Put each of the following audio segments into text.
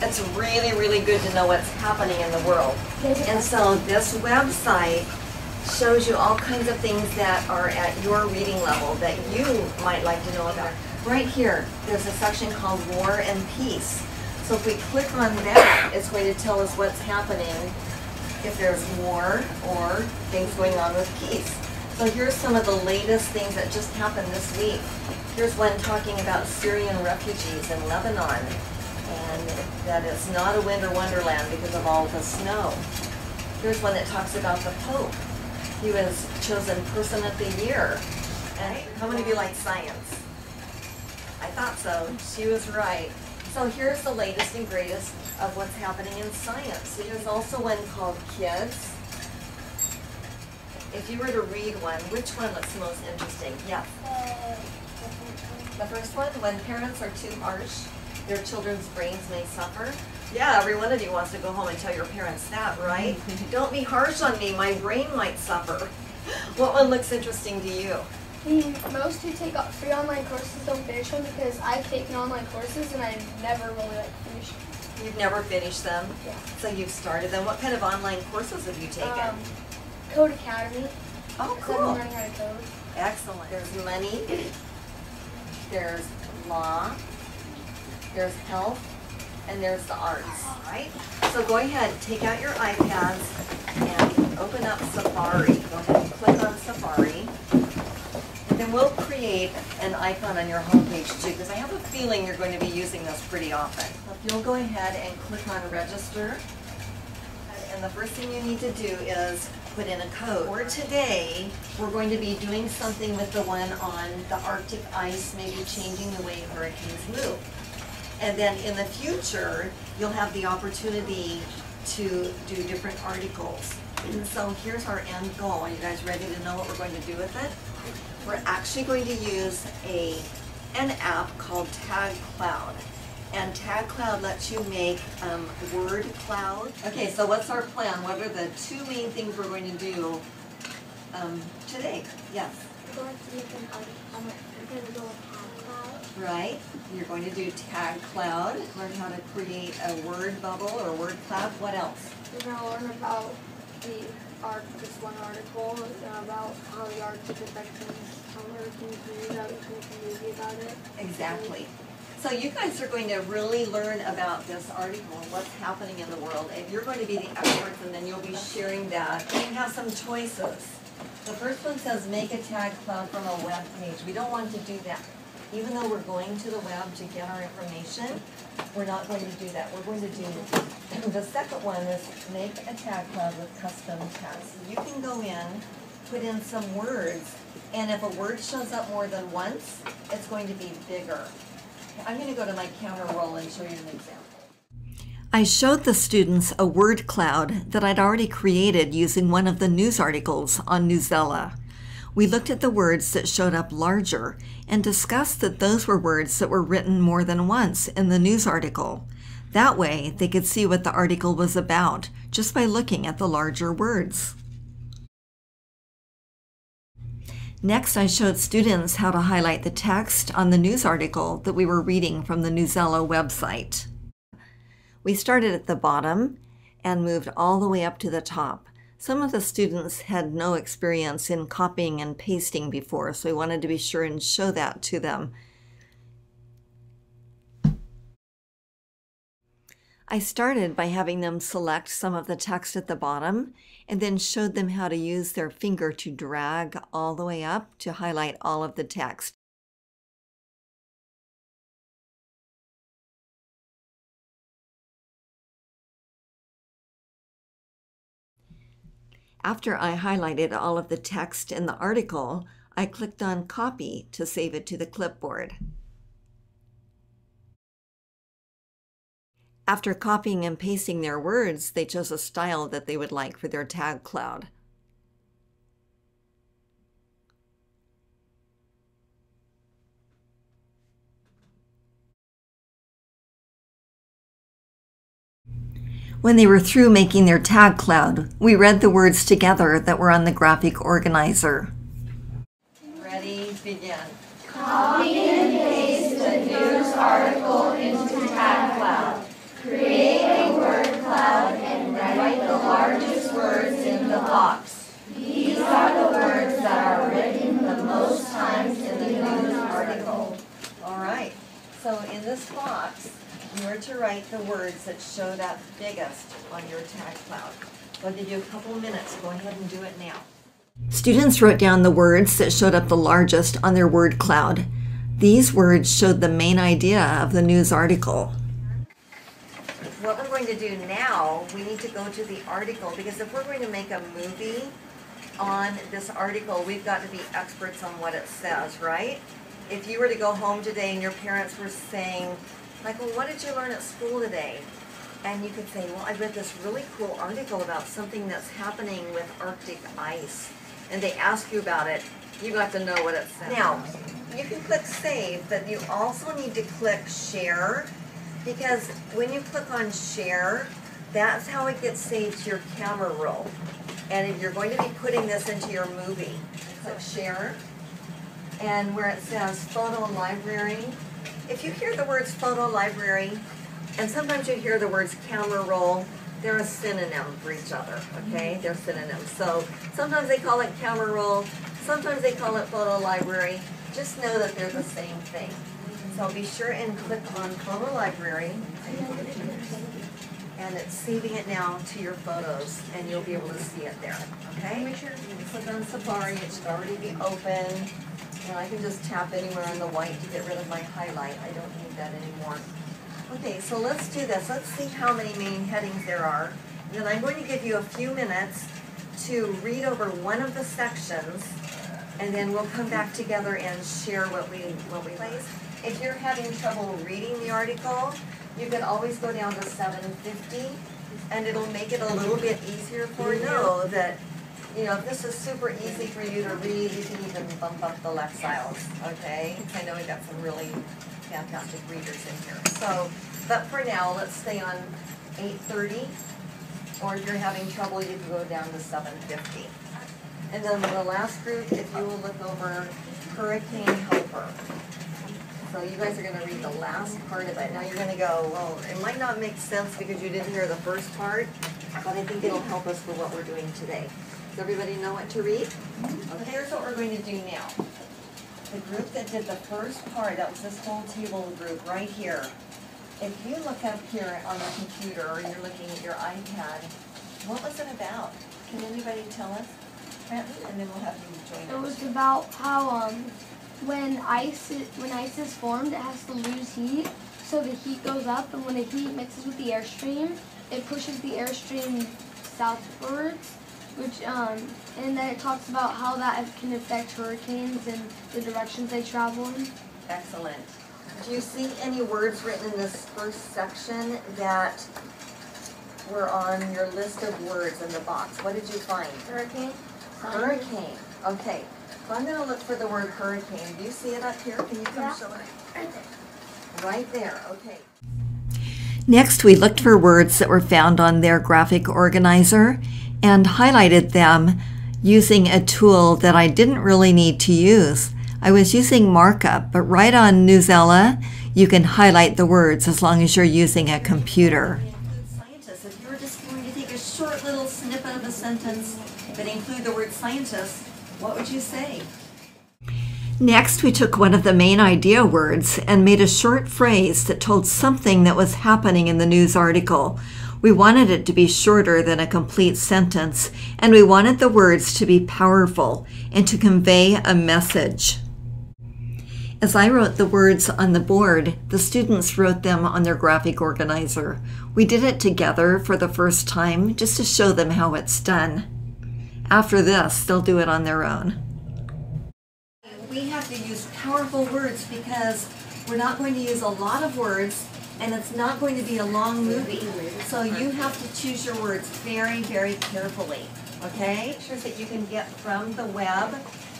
it's really, really good to know what's happening in the world. And so this website shows you all kinds of things that are at your reading level that you might like to know about. Right here, there's a section called War and Peace. So if we click on that, it's going to tell us what's happening if there's war or things going on with peace. So here's some of the latest things that just happened this week. Here's one talking about Syrian refugees in Lebanon and that it's not a winter wonderland because of all the snow. Here's one that talks about the Pope. He was chosen Person of the Year. And how many of you like science? I thought so. She was right. So here's the latest and greatest of what's happening in science. There's also one called Kids. If you were to read one, which one looks most interesting? Yeah. Uh, the first one, when parents are too harsh, their children's brains may suffer. Yeah, every one of you wants to go home and tell your parents that, right? Don't be harsh on me, my brain might suffer. What one looks interesting to you? Most who take free online courses don't finish them because I've taken online courses and I've never really like finished them. You've never finished them? Yeah. So you've started them. What kind of online courses have you taken? Um, Codecademy. oh, I've cool. learning how to code. Excellent. There's money, there's law, there's health, and there's the arts, right? So go ahead, take out your iPads and open up Safari. Go ahead and click on Safari. And then we'll create an icon on your homepage too, because I have a feeling you're going to be using this pretty often. If you'll go ahead and click on register, and the first thing you need to do is put in a code. For today, we're going to be doing something with the one on the Arctic ice, maybe changing the way hurricanes move. And then in the future, you'll have the opportunity to do different articles. And so here's our end goal. Are you guys ready to know what we're going to do with it? We're actually going to use a an app called Tag Cloud. And Tag Cloud lets you make um, word cloud. Okay, so what's our plan? What are the two main things we're going to do um, today? Yes. We're going to make an um, we're going to go with Cloud. Right, you're going to do Tag Cloud, learn how to create a word bubble or word cloud. What else? We're going to learn about the art, this one article about how the Arctic affects how hurricanes move, how we can make a movie about it. Exactly. So you guys are going to really learn about this article and what's happening in the world, and you're going to be the experts, and then you'll be sharing that. You have some choices. The first one says make a tag cloud from a web page. We don't want to do that. Even though we're going to the web to get our information, we're not going to do that. We're going to do, the second one is make a tag cloud with custom tags. You can go in, put in some words, and if a word shows up more than once, it's going to be bigger. I'm going to go to my camera roll and show you an example. I showed the students a word cloud that I'd already created using one of the news articles on Newsela. We looked at the words that showed up larger and discussed that those were words that were written more than once in the news article. That way, they could see what the article was about just by looking at the larger words. Next, I showed students how to highlight the text on the news article that we were reading from the Newsela website. We started at the bottom and moved all the way up to the top. Some of the students had no experience in copying and pasting before, so we wanted to be sure and show that to them. I started by having them select some of the text at the bottom and then showed them how to use their finger to drag all the way up to highlight all of the text. After I highlighted all of the text in the article, I clicked on Copy to save it to the clipboard. After copying and pasting their words, they chose a style that they would like for their tag cloud. When they were through making their tag cloud, we read the words together that were on the graphic organizer. Ready, begin. Copy and paste the news article into tag cloud. Create a word cloud and write the largest words in the box. These are the words that are written the most times in the news article. All right. So in this box, you are to write the words that showed up biggest on your tag cloud. I'll give you a couple minutes. Go ahead and do it now. Students wrote down the words that showed up the largest on their word cloud. These words showed the main idea of the news article. What we're going to do now, we need to go to the article because if we're going to make a movie on this article, we've got to be experts on what it says, right? If you were to go home today and your parents were saying, Michael, what did you learn at school today? And you could say, well, I read this really cool article about something that's happening with Arctic ice. And they ask you about it, you got to know what it says. Now, you can click save, but you also need to click share because when you click on share, that's how it gets saved to your camera roll. And if you're going to be putting this into your movie, click share. And where it says photo library, if you hear the words photo library, and sometimes you hear the words camera roll, they're a synonym for each other, okay? Mm-hmm. They're synonyms. So sometimes they call it camera roll, sometimes they call it photo library. Just know that they're the same thing. So be sure and click on photo library. And it's saving it now to your photos and you'll be able to see it there, okay? Make sure you click on Safari, it should already be open. And I can just tap anywhere on the white to get rid of my highlight. I don't need that anymore. Okay, so let's do this. Let's see how many main headings there are. Then I'm going to give you a few minutes to read over one of the sections, and then we'll come back together and share what we what we place. If you're having trouble reading the article, you can always go down to 750, and it'll make it a little bit easier for you. Know that you know, this is super easy for you to read, you can even bump up the Lexiles, okay? I know we got some really fantastic readers in here. So, but for now, let's stay on 830, or if you're having trouble, you can go down to 750. And then the last group, if you will look over Hurricane Helper. So you guys are going to read the last part of it. Now you're going to go, well, it might not make sense because you didn't hear the first part, but I think it'll help us for what we're doing today. Does everybody know what to read? Okay, here's what we're going to do now. The group that did the first part, that was this whole table group right here. If you look up here on the computer or you're looking at your iPad, what was it about? Can anybody tell us? Trenton, and then we'll have you join us. It was about how um, when ice when ice is formed, it has to lose heat, so the heat goes up, and when the heat mixes with the airstream, it pushes the airstream southwards, which um, and then it talks about how that can affect hurricanes and the directions they travel in. Excellent. Do you see any words written in this first section that were on your list of words in the box? What did you find? Hurricane. Hurricane. Okay. So I'm going to look for the word hurricane. Do you see it up here? Can you come Yeah. show it? Right there. Okay. Next, we looked for words that were found on their graphic organizer and highlighted them using a tool that I didn't really need to use. I was using markup, but right on Newsela, you can highlight the words as long as you're using a computer. If you were just going to take a short little snippet of a sentence that include the word scientist, what would you say? Next, we took one of the main idea words and made a short phrase that told something that was happening in the news article. We wanted it to be shorter than a complete sentence, and we wanted the words to be powerful and to convey a message. As I wrote the words on the board, the students wrote them on their graphic organizer. We did it together for the first time just to show them how it's done. After this, they'll do it on their own. We have to use powerful words because we're not going to use a lot of words and it's not going to be a long movie. So you have to choose your words very, very carefully. Okay? Pictures that you can get from the web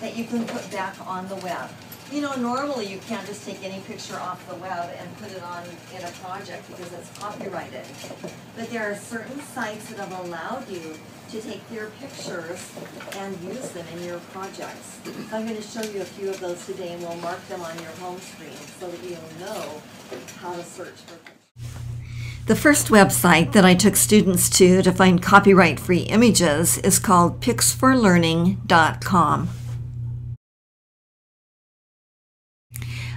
that you can put back on the web. You know, normally you can't just take any picture off the web and put it on in a project because it's copyrighted. But there are certain sites that have allowed you to take your pictures and use them in your projects. So I'm going to show you a few of those today and we'll mark them on your home screen so that you'll know how to search for. The first website that I took students to to find copyright free images is called picsforlearning.com.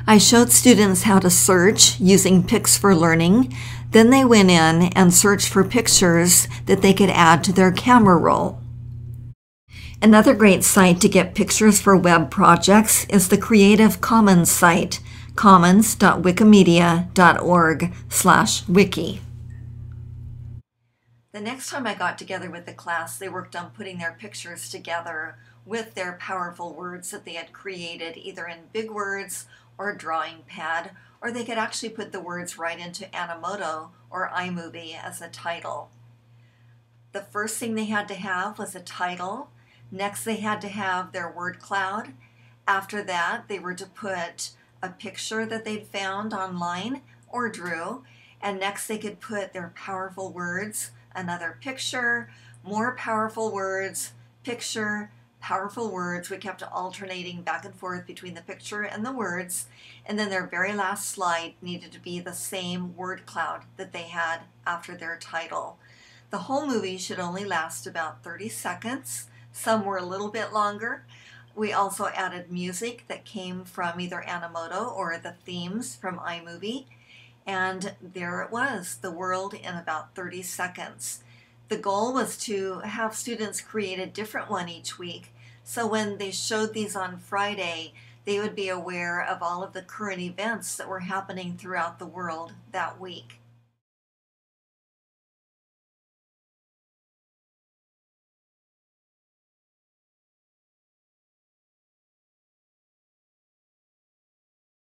I showed students how to search using Pics for Learning. Then they went in and searched for pictures that they could add to their camera roll. Another great site to get pictures for web projects is the Creative Commons site, commons.wikimedia.org slash wiki. The next time I got together with the class, they worked on putting their pictures together with their powerful words that they had created, either in big words or a drawing pad, or they could actually put the words right into Animoto or iMovie as a title. The first thing they had to have was a title. Next, they had to have their word cloud. After that, they were to put a picture that they'd found online or drew. And next, they could put their powerful words, another picture, more powerful words, picture, powerful words. We kept alternating back and forth between the picture and the words. And then their very last slide needed to be the same word cloud that they had after their title. The whole movie should only last about 30 seconds. Some were a little bit longer. We also added music that came from either Animoto or the themes from iMovie. And there it was, the world in about 30 seconds. The goal was to have students create a different one each week. So when they showed these on Friday, they would be aware of all of the current events that were happening throughout the world that week.